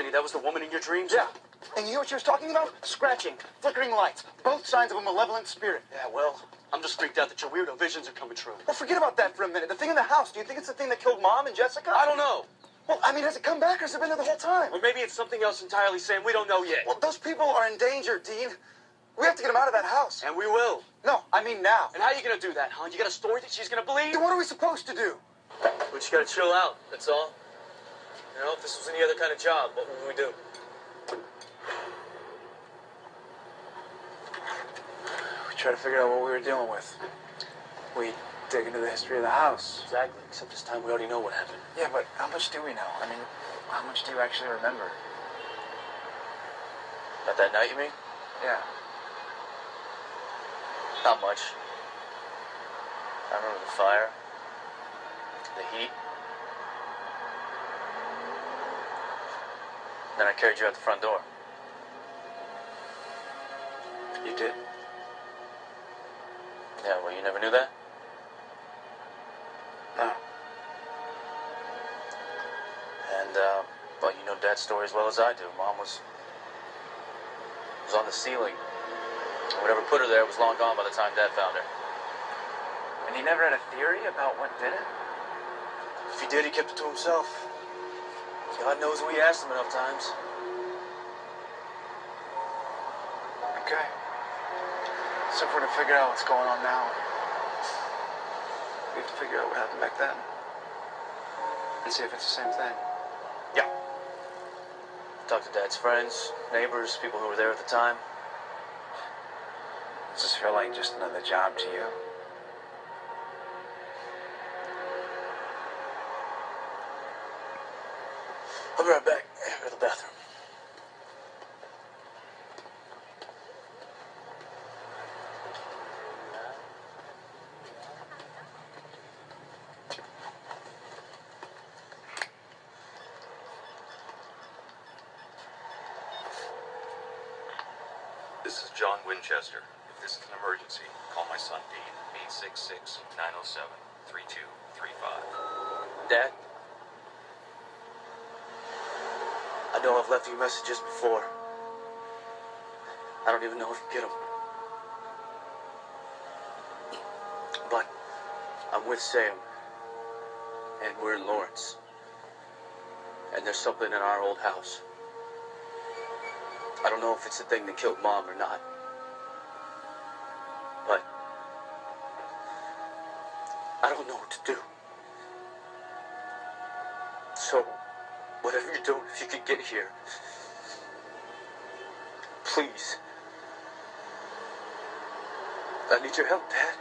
Jenny, that was the woman in your dreams? Yeah. And you know what she was talking about? Scratching, flickering lights, both signs of a malevolent spirit. Yeah, well, I'm just freaked out that your weirdo visions are coming true. Well, forget about that for a minute. The thing in the house, do you think it's the thing that killed Mom and Jessica? I don't know. Well, I mean, has it come back or has it been there the whole time? Or maybe it's something else entirely, Sam. We don't know yet. Well, those people are in danger, Dean. We have to get them out of that house. And we will. No, I mean now. And how are you going to do that, huh? You got a story that she's going to believe? Then what are we supposed to do? We just got to chill out, that's all. You know, if this was any other kind of job, what would we do? We try to figure out what we were dealing with. We dig into the history of the house. Exactly, except this time we already know what happened. Yeah, but how much do we know? I mean, how much do you actually remember? About that night, you mean? Yeah. Not much. I remember the fire, the heat. Then I carried you out the front door. You did? Yeah, well, you never knew that? No. And, uh, well, you know Dad's story as well as I do. Mom was was on the ceiling. Whatever put her there was long gone by the time Dad found her. And he never had a theory about what did it? If he did, he kept it to himself. God knows we asked him enough times. Okay. So if we're to figure out what's going on now, we have to figure out what happened back then. And see if it's the same thing. Yeah. Talk to Dad's friends, neighbors, people who were there at the time. Does this feel like just another job to you? I'll be right back. Go to the bathroom. This is John Winchester. If this is an emergency, call my son Dean, 866 907 3235. Dad? I know I've left you messages before. I don't even know if you get them. But I'm with Sam, and we're in Lawrence. And there's something in our old house. I don't know if it's the thing that killed Mom or not. But I don't know what to do. So, whatever you're doing, if you could get here, please. I need your help, Dad.